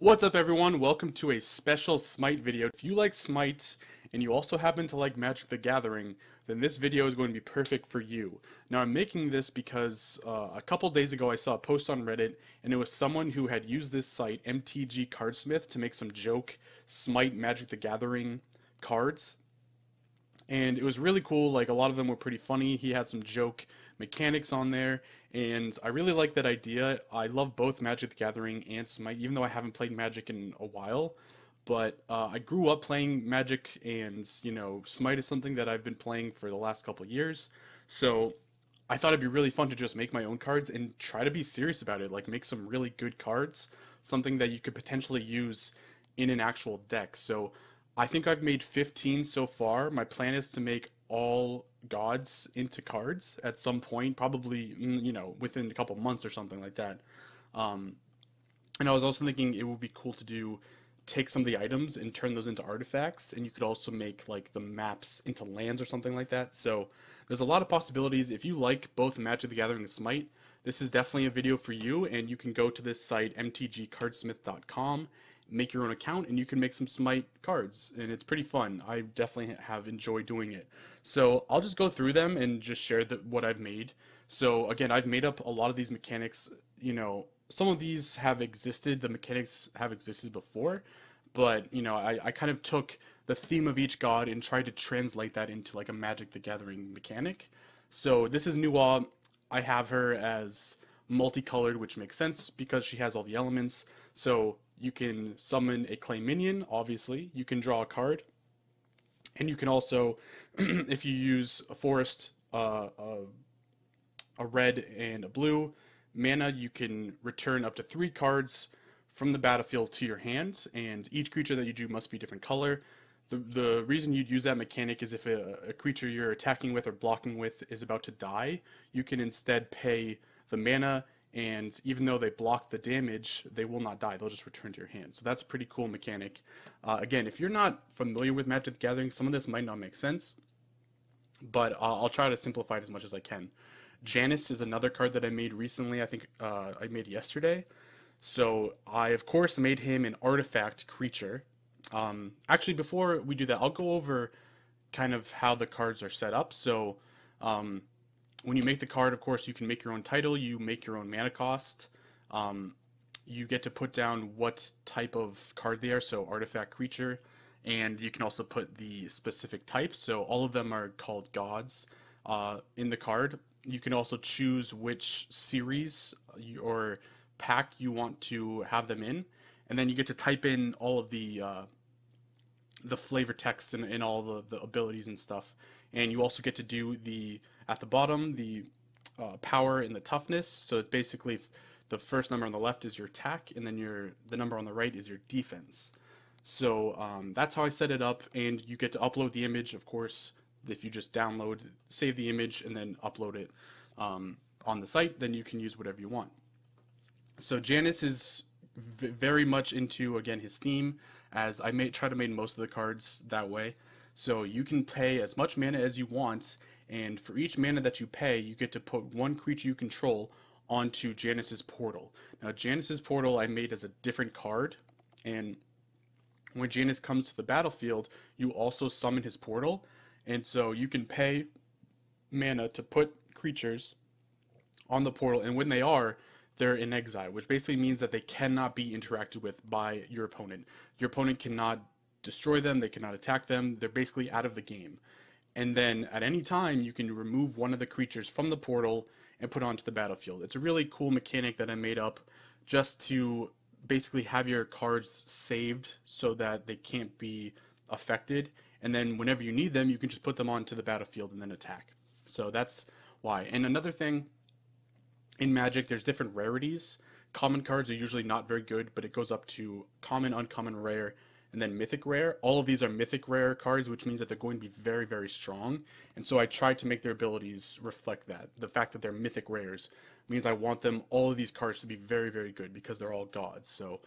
What's up everyone? Welcome to a special Smite video. If you like Smite and you also happen to like Magic the Gathering, then this video is going to be perfect for you. Now I'm making this because uh, a couple days ago I saw a post on Reddit and it was someone who had used this site, MTG Cardsmith, to make some joke Smite Magic the Gathering cards. And it was really cool, like a lot of them were pretty funny. He had some joke mechanics on there, and I really like that idea. I love both Magic the Gathering and Smite, even though I haven't played Magic in a while. But uh, I grew up playing Magic, and you know, Smite is something that I've been playing for the last couple years. So I thought it'd be really fun to just make my own cards and try to be serious about it. Like make some really good cards, something that you could potentially use in an actual deck. So I think I've made 15 so far. My plan is to make all gods into cards at some point, probably mm, you know within a couple months or something like that. Um, and I was also thinking it would be cool to do take some of the items and turn those into artifacts, and you could also make like the maps into lands or something like that. So there's a lot of possibilities. If you like both Magic the Gathering and Smite, this is definitely a video for you, and you can go to this site mtgcardsmith.com make your own account and you can make some Smite cards and it's pretty fun. I definitely have enjoyed doing it. So I'll just go through them and just share the, what I've made. So again, I've made up a lot of these mechanics, you know, some of these have existed, the mechanics have existed before, but you know, I, I kind of took the theme of each god and tried to translate that into like a Magic the Gathering mechanic. So this is Nuwa. I have her as multicolored, which makes sense because she has all the elements. So you can summon a clay minion, obviously. You can draw a card. And you can also, if you use a forest, uh, a, a red and a blue mana, you can return up to three cards from the battlefield to your hand. And each creature that you do must be different color. The, the reason you'd use that mechanic is if a, a creature you're attacking with or blocking with is about to die, you can instead pay the mana and even though they block the damage, they will not die. They'll just return to your hand. So that's a pretty cool mechanic. Uh, again, if you're not familiar with Magic the Gathering, some of this might not make sense, but uh, I'll try to simplify it as much as I can. Janus is another card that I made recently. I think uh, I made yesterday. So I, of course, made him an artifact creature. Um, actually, before we do that, I'll go over kind of how the cards are set up. So um, when you make the card, of course, you can make your own title, you make your own mana cost. Um, you get to put down what type of card they are, so artifact creature, and you can also put the specific type. So all of them are called gods uh, in the card. You can also choose which series or pack you want to have them in, and then you get to type in all of the uh, the flavor text and, and all the, the abilities and stuff and you also get to do the at the bottom the uh, power and the toughness. So it's basically the first number on the left is your attack, and then your the number on the right is your defense. So um, that's how I set it up, and you get to upload the image, of course. If you just download, save the image, and then upload it um, on the site, then you can use whatever you want. So Janus is very much into again his theme, as I may try to make most of the cards that way. So you can pay as much mana as you want, and for each mana that you pay, you get to put one creature you control onto Janus's portal. Now Janus's portal I made as a different card, and when Janus comes to the battlefield, you also summon his portal, and so you can pay mana to put creatures on the portal, and when they are, they're in exile, which basically means that they cannot be interacted with by your opponent. Your opponent cannot destroy them, they cannot attack them, they're basically out of the game. And then at any time, you can remove one of the creatures from the portal and put onto the battlefield. It's a really cool mechanic that I made up just to basically have your cards saved so that they can't be affected. And then whenever you need them, you can just put them onto the battlefield and then attack. So that's why. And another thing, in Magic, there's different rarities. Common cards are usually not very good, but it goes up to common, uncommon, rare, and then mythic rare. All of these are mythic rare cards, which means that they're going to be very, very strong. And so I try to make their abilities reflect that. The fact that they're mythic rares means I want them, all of these cards, to be very, very good because they're all gods. So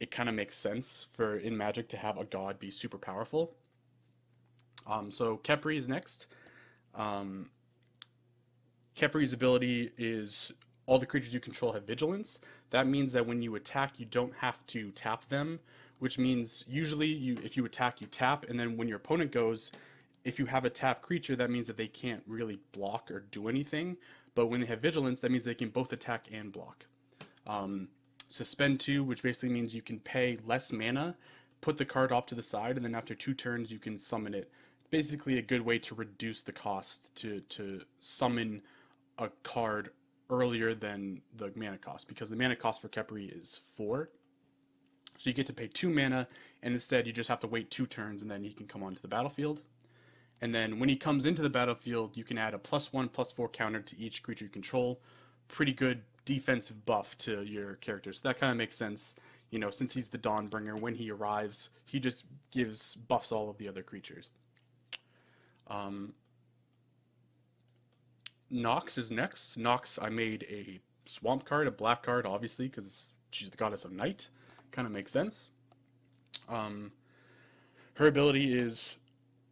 it kind of makes sense for in Magic to have a god be super powerful. Um, so Khepri is next. Um, Khepri's ability is all the creatures you control have vigilance. That means that when you attack, you don't have to tap them, which means usually you if you attack, you tap, and then when your opponent goes, if you have a tap creature, that means that they can't really block or do anything. But when they have vigilance, that means they can both attack and block. Um, suspend two, which basically means you can pay less mana, put the card off to the side, and then after two turns you can summon it. Basically, a good way to reduce the cost to to summon a card earlier than the mana cost because the mana cost for Khepri is four. So you get to pay two mana, and instead you just have to wait two turns, and then he can come onto the battlefield. And then when he comes into the battlefield, you can add a plus one, plus four counter to each creature you control. Pretty good defensive buff to your character. So that kind of makes sense. You know, since he's the Dawnbringer, when he arrives, he just gives buffs all of the other creatures. Um, Nox is next. Nox, I made a swamp card, a black card, obviously, because she's the goddess of night. Kind of makes sense. Um, her ability is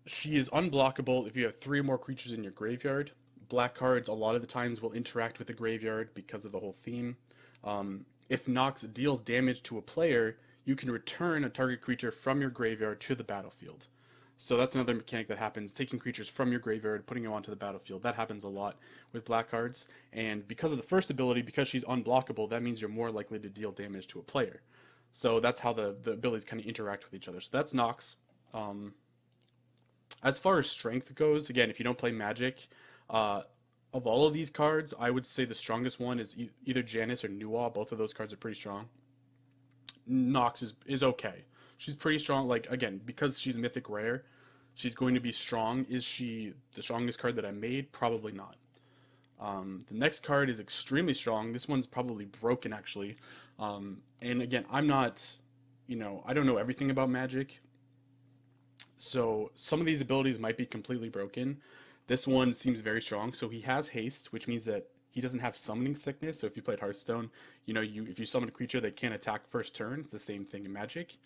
she is unblockable if you have three or more creatures in your graveyard. Black cards a lot of the times will interact with the graveyard because of the whole theme. Um, if Nox deals damage to a player, you can return a target creature from your graveyard to the battlefield. So that's another mechanic that happens, taking creatures from your graveyard, putting them onto the battlefield. That happens a lot with black cards. And because of the first ability, because she's unblockable, that means you're more likely to deal damage to a player. So that's how the, the abilities kind of interact with each other. So that's Nox. Um, as far as strength goes, again, if you don't play Magic, uh, of all of these cards, I would say the strongest one is e- either Janus or Nuwa. Both of those cards are pretty strong. Nox is, is okay she's pretty strong. Like again, because she's mythic rare, she's going to be strong. Is she the strongest card that I made? Probably not. Um, the next card is extremely strong. This one's probably broken actually. Um, and again, I'm not, you know, I don't know everything about Magic. So some of these abilities might be completely broken. This one seems very strong. So he has haste, which means that he doesn't have summoning sickness. So if you played Hearthstone, you know, you if you summon a creature that can't attack first turn, it's the same thing in Magic.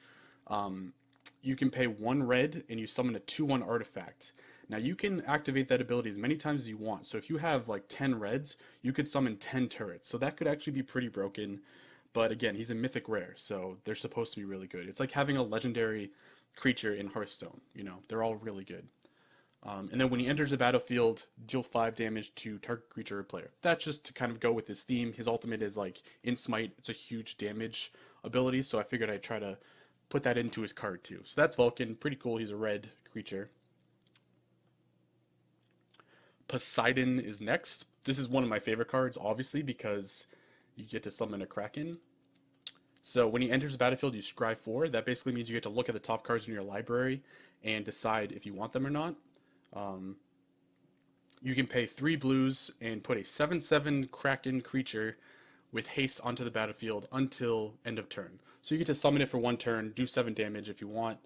Um, you can pay one red and you summon a 2-1 artifact. Now you can activate that ability as many times as you want. So if you have like 10 reds, you could summon 10 turrets. So that could actually be pretty broken. But again, he's a mythic rare, so they're supposed to be really good. It's like having a legendary creature in Hearthstone. You know, they're all really good. Um, and then when he enters the battlefield, deal 5 damage to target creature or player. That's just to kind of go with his theme. His ultimate is like in Smite, it's a huge damage ability, so I figured I'd try to put that into his card too. So that's Vulcan, pretty cool. He's a red creature. Poseidon is next. This is one of my favorite cards, obviously, because you get to summon a Kraken. So when he enters the battlefield, you scry four. That basically means you get to look at the top cards in your library and decide if you want them or not. Um, you can pay three blues and put a 7-7 Kraken creature with haste onto the battlefield until end of turn. So you get to summon it for one turn, do seven damage if you want.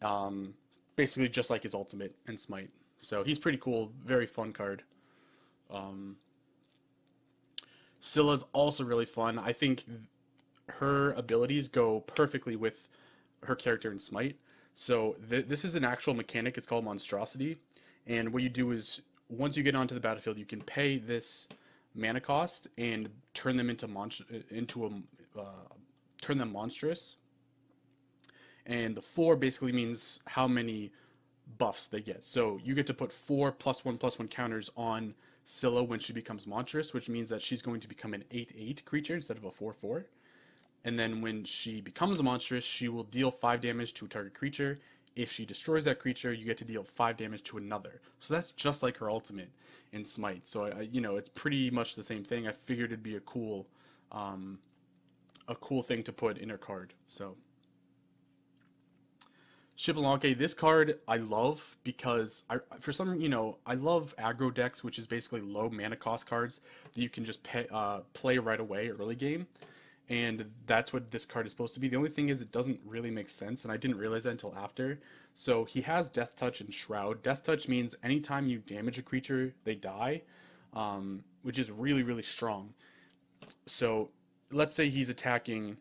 Um, basically just like his ultimate and smite. So he's pretty cool, very fun card. Um, Scylla's also really fun. I think her abilities go perfectly with her character in Smite. So th- this is an actual mechanic. It's called Monstrosity, and what you do is once you get onto the battlefield, you can pay this mana cost and turn them into into a uh, turn them monstrous. And the four basically means how many buffs they get. So you get to put four plus one plus one counters on Scylla when she becomes monstrous, which means that she's going to become an 8 8 creature instead of a 4 4. And then when she becomes monstrous, she will deal 5 damage to a target creature. If she destroys that creature, you get to deal 5 damage to another. So that's just like her ultimate in Smite. So I, you know, it's pretty much the same thing. I figured it'd be a cool, um, a cool thing to put in her card. So Xbalanque, this card I love because I, for some, you know, I love aggro decks, which is basically low mana cost cards that you can just pay, uh, play right away early game. And that's what this card is supposed to be. The only thing is it doesn't really make sense, and I didn't realize that until after. So he has Death Touch and Shroud. Death Touch means anytime you damage a creature, they die, um, which is really, really strong. So let's say he's attacking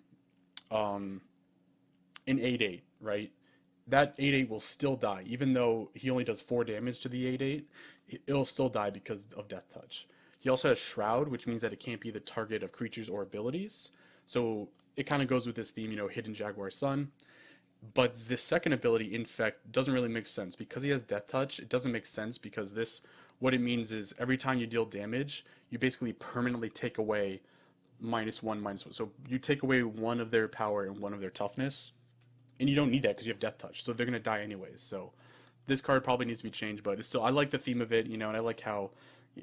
um, an 8-8, right? That 8-8 will still die, even though he only does 4 damage to the 8-8. It'll still die because of Death Touch. He also has Shroud, which means that it can't be the target of creatures or abilities. So it kind of goes with this theme, you know, Hidden Jaguar Sun. But the second ability, Infect, doesn't really make sense. Because he has Death Touch, it doesn't make sense because this, what it means is every time you deal damage, you basically permanently take away minus one, minus one. So you take away one of their power and one of their toughness. And you don't need that because you have Death Touch. So they're going to die anyways. So this card probably needs to be changed, but it's still, I like the theme of it, you know, and I like how,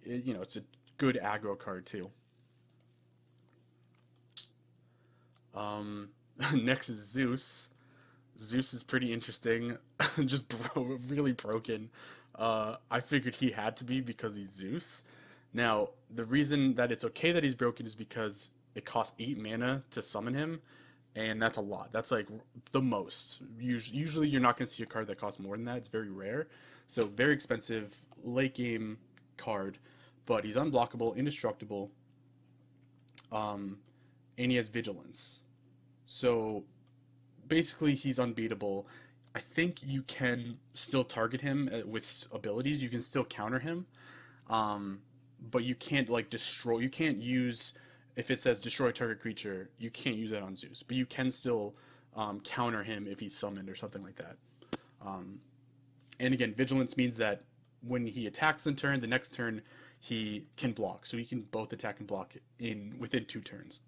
you know, it's a good aggro card too. Um, next is Zeus. Zeus is pretty interesting, just bro- really broken. Uh, I figured he had to be because he's Zeus. Now, the reason that it's okay that he's broken is because it costs 8 mana to summon him, and that's a lot. That's like the most. Usually, usually you're not going to see a card that costs more than that. It's very rare. So, very expensive late game card, but he's unblockable, indestructible, um, and he has vigilance. So basically, he's unbeatable. I think you can still target him uh, with abilities. You can still counter him, um, but you can't like destroy. You can't use if it says destroy target creature. You can't use that on Zeus, but you can still um, counter him if he's summoned or something like that. Um, and again, vigilance means that when he attacks in turn, the next turn he can block. So he can both attack and block in within two turns.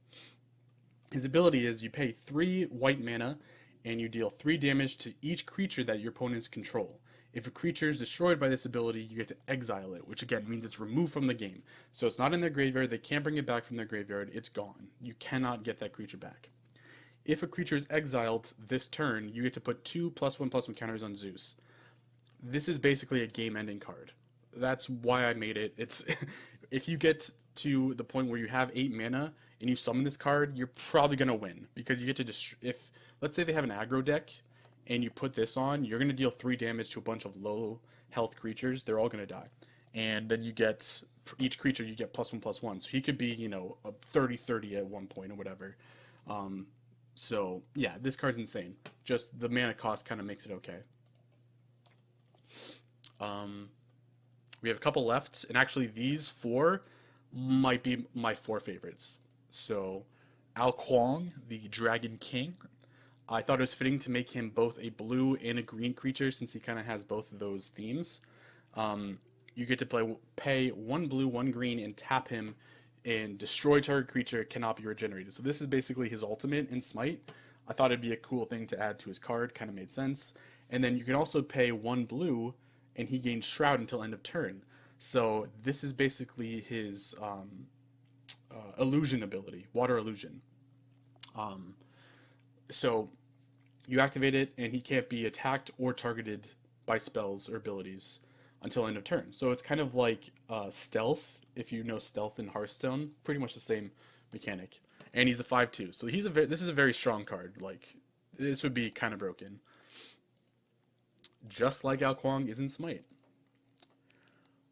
His ability is you pay three white mana and you deal three damage to each creature that your opponents control. If a creature is destroyed by this ability, you get to exile it, which again means it's removed from the game. So it's not in their graveyard, they can't bring it back from their graveyard, it's gone. You cannot get that creature back. If a creature is exiled this turn, you get to put two plus one plus one counters on Zeus. This is basically a game ending card. That's why I made it. It's if you get to the point where you have eight mana and you summon this card, you're probably gonna win because you get to just if let's say they have an aggro deck and you put this on, you're gonna deal three damage to a bunch of low health creatures. They're all gonna die, and then you get for each creature you get plus one plus one. So he could be you know a 30-30 at one point or whatever. Um, so yeah, this card's insane. Just the mana cost kind of makes it okay. Um, we have a couple left, and actually these four might be my four favorites. So, Ao Kuang, the Dragon King, I thought it was fitting to make him both a blue and a green creature since he kind of has both of those themes. Um, you get to play pay one blue, one green, and tap him, and destroy target creature cannot be regenerated. So this is basically his ultimate in Smite. I thought it'd be a cool thing to add to his card. Kind of made sense. And then you can also pay one blue, and he gains Shroud until end of turn. So this is basically his um, uh, illusion ability, water illusion. Um, so you activate it, and he can't be attacked or targeted by spells or abilities until end of turn. So it's kind of like uh, stealth, if you know stealth in Hearthstone, pretty much the same mechanic. And he's a five-two, so he's a very, this is a very strong card. Like this would be kind of broken, just like Ao Kuang is in Smite.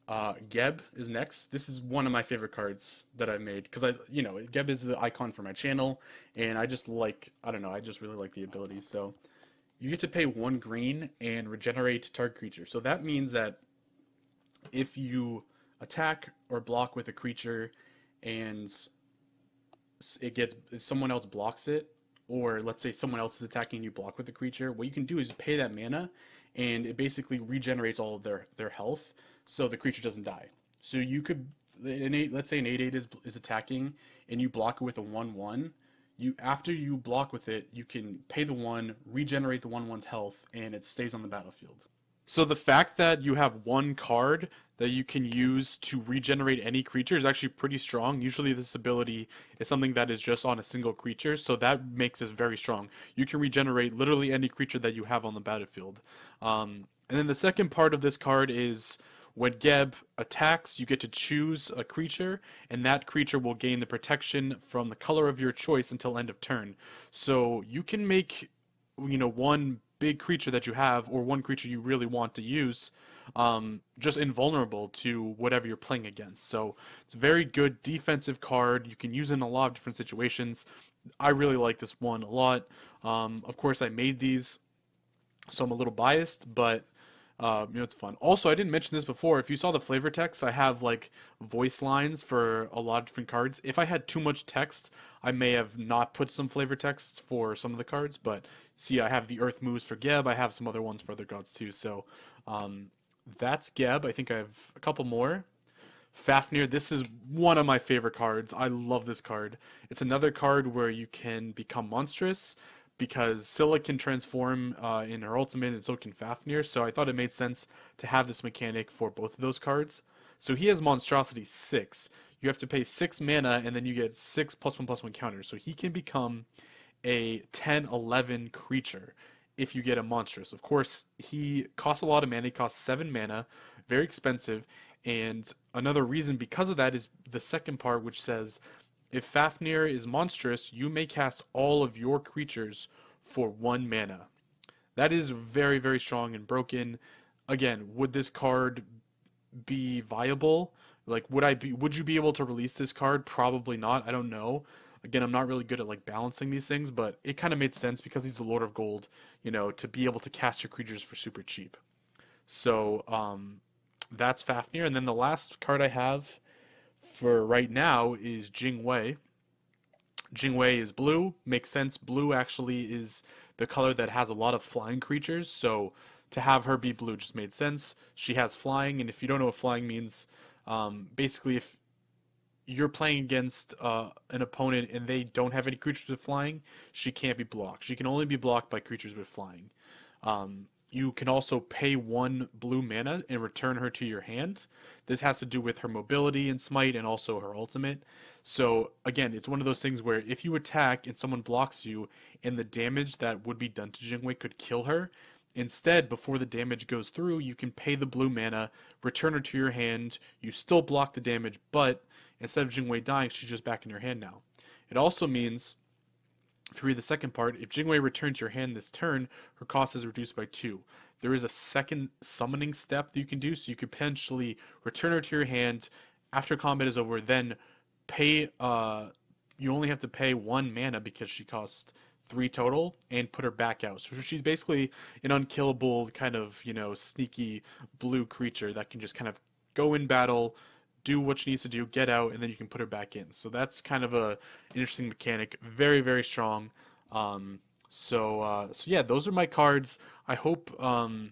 Uh, Geb is next. This is one of my favorite cards that I've made because I, you know, Geb is the icon for my channel, and I just like, I don't know, I just really like the abilities. So you get to pay one green and regenerate target creature. So that means that if you attack or block with a creature and it gets someone else blocks it, or let's say someone else is attacking you block with the creature, what you can do is pay that mana, and it basically regenerates all of their their health so the creature doesn't die. So you could, an eight, let's say an eight eight is is attacking, and you block it with a one one. You after you block with it, you can pay the one, regenerate the one one's health, and it stays on the battlefield. So the fact that you have one card that you can use to regenerate any creature is actually pretty strong. Usually this ability is something that is just on a single creature, so that makes this very strong. You can regenerate literally any creature that you have on the battlefield. Um, and then the second part of this card is when Geb attacks, you get to choose a creature, and that creature will gain the protection from the color of your choice until end of turn. So you can make, you know, one big creature that you have, or one creature you really want to use, um, just invulnerable to whatever you're playing against. So it's a very good defensive card. You can use it in a lot of different situations. I really like this one a lot. Um, of course, I made these, so I'm a little biased, but Uh, you know, it's fun. Also, I didn't mention this before. If you saw the flavor text, I have like voice lines for a lot of different cards. If I had too much text, I may have not put some flavor texts for some of the cards. But see, I have the Earth moves for Geb. I have some other ones for other gods too. So um, that's Geb. I think I have a couple more. Fafnir, this is one of my favorite cards. I love this card. It's another card where you can become monstrous because Scylla can transform uh, in her ultimate and so can Fafnir, so I thought it made sense to have this mechanic for both of those cards. So he has Monstrosity 6. You have to pay 6 mana and then you get 6 plus 1 plus 1 counters. So he can become a 10 11 creature if you get a monstrous. Of course, he costs a lot of mana, he costs 7 mana, very expensive, and another reason because of that is the second part, which says if Fafnir is monstrous, you may cast all of your creatures for one mana. That is very, very strong and broken. Again, would this card be viable? Like, would I be? Would you be able to release this card? Probably not. I don't know. Again, I'm not really good at like balancing these things, but it kind of made sense because he's the Lord of Gold, you know, to be able to cast your creatures for super cheap. So, um, that's Fafnir. And then the last card I have for right now is Jing Wei. Jing Wei is blue. Makes sense. Blue actually is the color that has a lot of flying creatures. So to have her be blue just made sense. She has flying, and if you don't know what flying means, um, basically if you're playing against uh, an opponent and they don't have any creatures with flying, she can't be blocked. She can only be blocked by creatures with flying. Um, you can also pay one blue mana and return her to your hand. This has to do with her mobility in Smite and also her ultimate. So again, it's one of those things where if you attack and someone blocks you and the damage that would be done to Jingwei could kill her, instead, before the damage goes through, you can pay the blue mana, return her to your hand, you still block the damage, but instead of Jingwei dying, she's just back in your hand now. It also means if you read the second part, if Jingwei returns your hand this turn, her cost is reduced by 2. There is a second summoning step that you can do, so you could potentially return her to your hand after combat is over, then pay, uh, you only have to pay one mana because she costs three total and put her back out. So she's basically an unkillable kind of, you know, sneaky blue creature that can just kind of go in battle, do what she needs to do, get out, and then you can put her back in. So that's kind of a interesting mechanic. Very very strong. Um, so uh, so yeah, those are my cards. I hope um,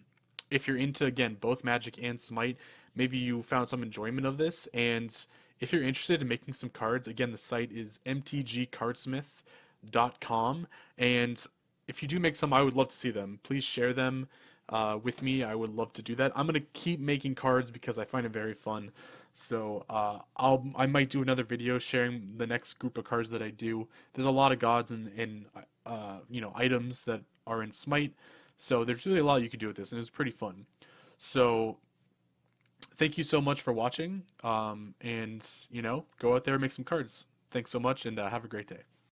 if you're into again both Magic and Smite, maybe you found some enjoyment of this. And if you're interested in making some cards, again the site is mtgcardsmith.com. And if you do make some, I would love to see them. Please share them uh, with me. I would love to do that. I'm gonna keep making cards because I find it very fun. So uh, I'll I might do another video sharing the next group of cards that I do. There's a lot of gods and, and uh, you know items that are in Smite, so there's really a lot you could do with this, and it's pretty fun. So thank you so much for watching, um, and you know go out there and make some cards. Thanks so much, and uh, have a great day.